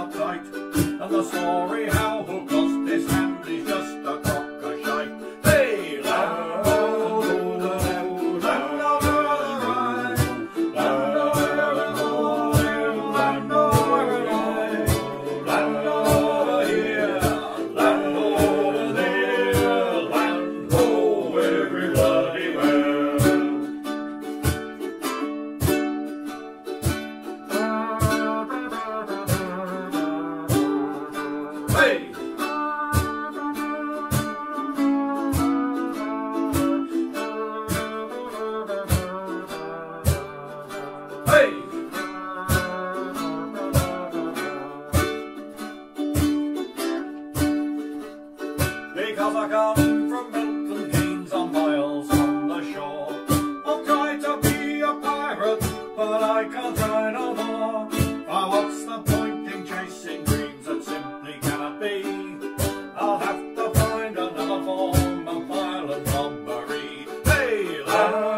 upright, and the story how who lost his hand. Hey! Hey! Because I come from Milton Keynes, I'm miles from the shore. I've tried to be a pirate, but I can't try no more. For what's the point have